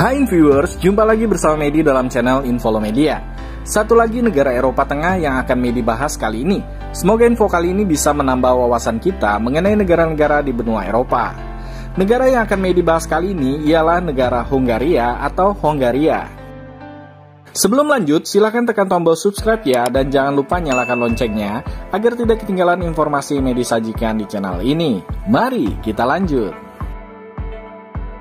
Hai viewers, jumpa lagi bersama Medi dalam channel Infolomedia. Satu lagi negara Eropa Tengah yang akan Medi bahas kali ini. Semoga info kali ini bisa menambah wawasan kita mengenai negara-negara di benua Eropa. Negara yang akan Medi bahas kali ini ialah negara Hungaria atau Hongaria. Sebelum lanjut, silahkan tekan tombol subscribe ya dan jangan lupa nyalakan loncengnya agar tidak ketinggalan informasi Medi sajikan di channel ini. Mari kita lanjut.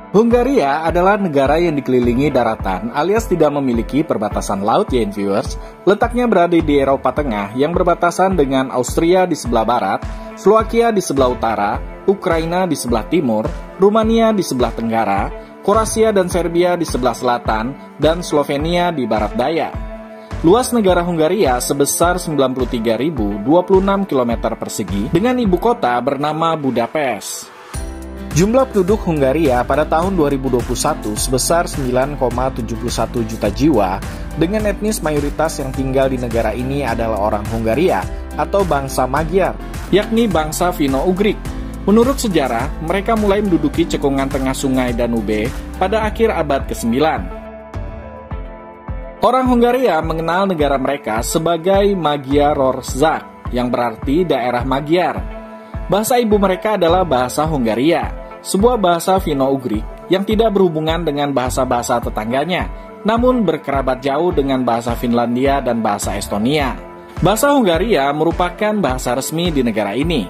Hungaria adalah negara yang dikelilingi daratan alias tidak memiliki perbatasan laut ya viewers. Letaknya berada di Eropa Tengah yang berbatasan dengan Austria di sebelah barat, Slovakia di sebelah utara, Ukraina di sebelah timur, Rumania di sebelah tenggara, Kroasia dan Serbia di sebelah selatan, dan Slovenia di barat daya. Luas negara Hungaria sebesar 93.026 km persegi dengan ibu kota bernama Budapest. Jumlah penduduk Hungaria pada tahun 2021 sebesar 9,71 juta jiwa dengan etnis mayoritas yang tinggal di negara ini adalah orang Hungaria atau bangsa Magyar, yakni bangsa Finno-Ugrik. Menurut sejarah, mereka mulai menduduki cekungan tengah sungai Danube pada akhir abad ke-9. Orang Hungaria mengenal negara mereka sebagai Magyarország, yang berarti daerah Magyar. Bahasa ibu mereka adalah bahasa Hungaria sebuah bahasa Finno-Ugrik yang tidak berhubungan dengan bahasa-bahasa tetangganya, namun berkerabat jauh dengan bahasa Finlandia dan bahasa Estonia. Bahasa Hungaria merupakan bahasa resmi di negara ini.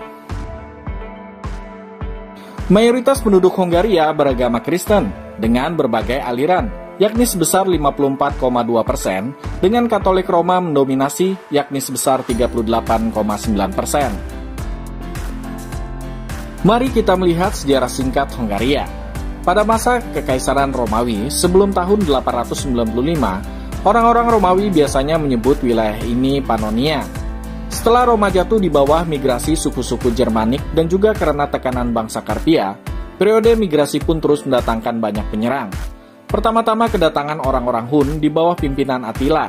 Mayoritas penduduk Hungaria beragama Kristen dengan berbagai aliran, yakni sebesar 54,2 persen, dengan Katolik Roma mendominasi, yakni sebesar 38,9 persen. Mari kita melihat sejarah singkat Hongaria. Pada masa Kekaisaran Romawi sebelum tahun 895, orang-orang Romawi biasanya menyebut wilayah ini Pannonia. Setelah Roma jatuh di bawah migrasi suku-suku Jermanik dan juga karena tekanan bangsa Karpia, periode migrasi pun terus mendatangkan banyak penyerang. Pertama-tama kedatangan orang-orang Hun di bawah pimpinan Attila.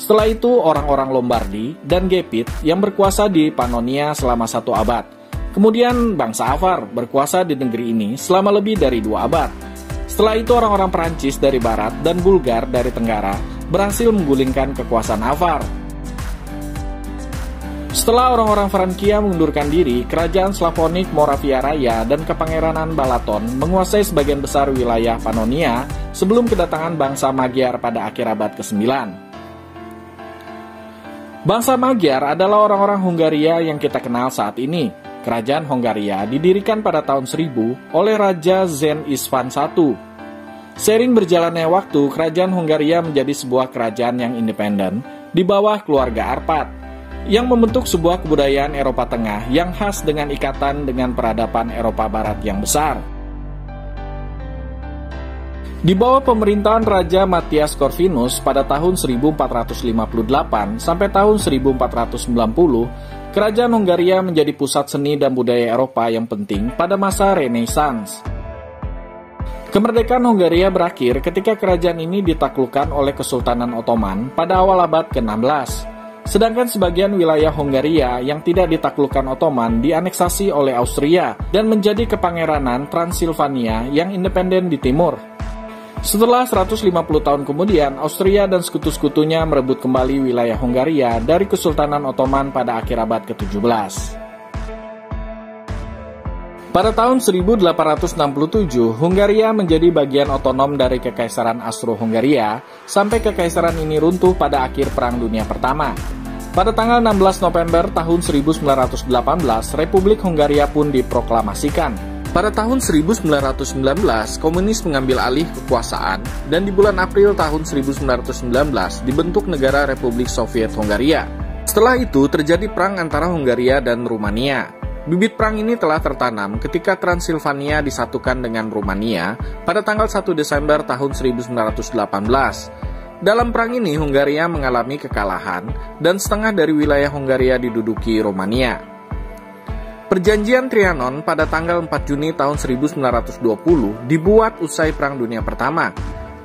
Setelah itu orang-orang Lombardi dan Gepit yang berkuasa di Pannonia selama satu abad. Kemudian bangsa Avar berkuasa di negeri ini selama lebih dari dua abad. Setelah itu orang-orang Perancis dari barat dan Bulgar dari tenggara berhasil menggulingkan kekuasaan Avar. Setelah orang-orang Frankia mengundurkan diri, kerajaan Slavonik Moravia Raya dan Kepangeranan Balaton menguasai sebagian besar wilayah Pannonia sebelum kedatangan bangsa Magyar pada akhir abad ke-9. Bangsa Magyar adalah orang-orang Hungaria yang kita kenal saat ini, Kerajaan Hongaria didirikan pada tahun 1000 oleh Raja Zen Isvan I. Sering berjalannya waktu, kerajaan Hongaria menjadi sebuah kerajaan yang independen di bawah keluarga Arpad, yang membentuk sebuah kebudayaan Eropa Tengah yang khas dengan ikatan dengan peradaban Eropa Barat yang besar. Di bawah pemerintahan Raja Matthias Corvinus pada tahun 1458 sampai tahun 1490, Kerajaan Hungaria menjadi pusat seni dan budaya Eropa yang penting pada masa Renaissance. Kemerdekaan Hungaria berakhir ketika kerajaan ini ditaklukkan oleh Kesultanan Ottoman pada awal abad ke-16. Sedangkan sebagian wilayah Hungaria yang tidak ditaklukkan Ottoman dianeksasi oleh Austria dan menjadi kepangeranan Transilvania yang independen di timur. Setelah 150 tahun kemudian, Austria dan sekutu-sekutunya merebut kembali wilayah Hungaria dari Kesultanan Ottoman pada akhir abad ke-17. Pada tahun 1867, Hungaria menjadi bagian otonom dari Kekaisaran Austro-Hungaria sampai kekaisaran ini runtuh pada akhir Perang Dunia Pertama. Pada tanggal 16 November tahun 1918, Republik Hungaria pun diproklamasikan. Pada tahun 1919, komunis mengambil alih kekuasaan dan di bulan April tahun 1919 dibentuk negara Republik Soviet Hongaria. Setelah itu terjadi perang antara Hungaria dan Rumania. Bibit perang ini telah tertanam ketika Transilvania disatukan dengan Rumania pada tanggal 1 Desember tahun 1918. Dalam perang ini Hungaria mengalami kekalahan dan setengah dari wilayah Hungaria diduduki Rumania. Perjanjian Trianon pada tanggal 4 Juni tahun 1920 dibuat usai Perang Dunia Pertama,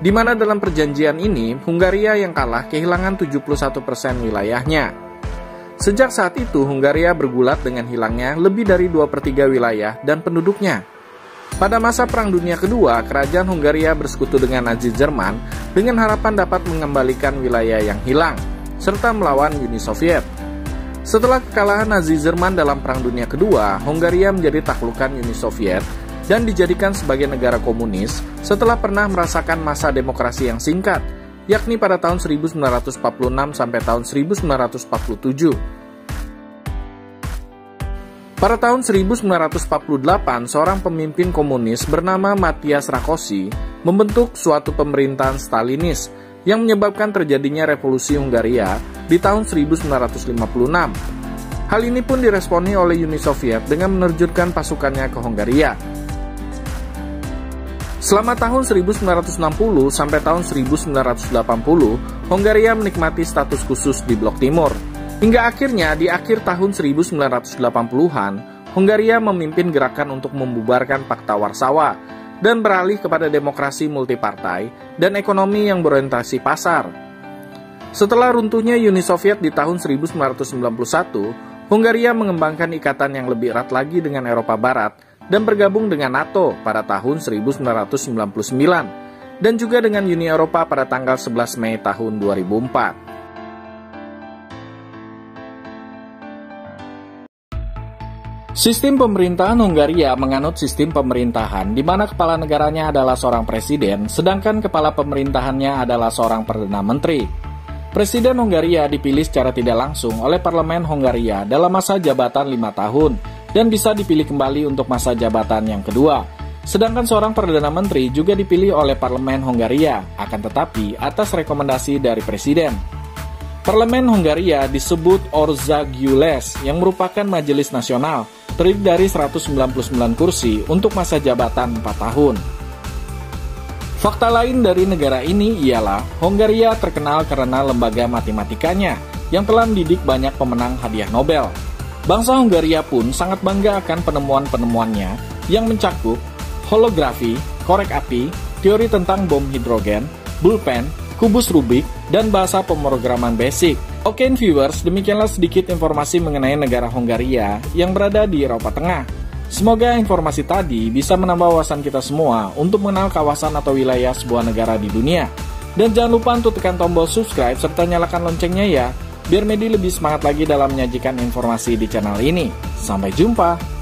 di mana dalam perjanjian ini Hungaria yang kalah kehilangan 71% wilayahnya. Sejak saat itu Hungaria bergulat dengan hilangnya lebih dari 2 per 3 wilayah dan penduduknya. Pada masa Perang Dunia Kedua, kerajaan Hungaria bersekutu dengan Nazi Jerman dengan harapan dapat mengembalikan wilayah yang hilang, serta melawan Uni Soviet. Setelah kekalahan Nazi Jerman dalam Perang Dunia Kedua, Hungaria menjadi taklukan Uni Soviet dan dijadikan sebagai negara komunis setelah pernah merasakan masa demokrasi yang singkat, yakni pada tahun 1946 sampai tahun 1947. Pada tahun 1948, seorang pemimpin komunis bernama Matias Rakosi membentuk suatu pemerintahan Stalinis yang menyebabkan terjadinya revolusi Hungaria di tahun 1956. Hal ini pun diresponi oleh Uni Soviet dengan menerjunkan pasukannya ke Hungaria. Selama tahun 1960 sampai tahun 1980, Hungaria menikmati status khusus di Blok Timur, Hingga akhirnya di akhir tahun 1980-an, Hungaria memimpin gerakan untuk membubarkan Pakta Warsawa dan beralih kepada demokrasi multipartai dan ekonomi yang berorientasi pasar. Setelah runtuhnya Uni Soviet di tahun 1991, Hungaria mengembangkan ikatan yang lebih erat lagi dengan Eropa Barat dan bergabung dengan NATO pada tahun 1999 dan juga dengan Uni Eropa pada tanggal 11 Mei tahun 2004. Sistem pemerintahan Hungaria menganut sistem pemerintahan di mana kepala negaranya adalah seorang presiden, sedangkan kepala pemerintahannya adalah seorang perdana menteri. Presiden Hungaria dipilih secara tidak langsung oleh parlemen Hungaria dalam masa jabatan lima tahun dan bisa dipilih kembali untuk masa jabatan yang kedua. Sedangkan seorang perdana menteri juga dipilih oleh parlemen Hungaria, akan tetapi atas rekomendasi dari presiden. Parlemen Hungaria disebut Orzagyules yang merupakan majelis nasional terdiri dari 199 kursi untuk masa jabatan 4 tahun. Fakta lain dari negara ini ialah Hongaria terkenal karena lembaga matematikanya yang telah mendidik banyak pemenang hadiah Nobel. Bangsa Hongaria pun sangat bangga akan penemuan-penemuannya yang mencakup holografi, korek api, teori tentang bom hidrogen, bullpen, kubus Rubik, dan bahasa pemrograman basic. Oke viewers, demikianlah sedikit informasi mengenai negara Hongaria yang berada di Eropa Tengah. Semoga informasi tadi bisa menambah wawasan kita semua untuk mengenal kawasan atau wilayah sebuah negara di dunia. Dan jangan lupa untuk tekan tombol subscribe serta nyalakan loncengnya ya, biar Medi lebih semangat lagi dalam menyajikan informasi di channel ini. Sampai jumpa!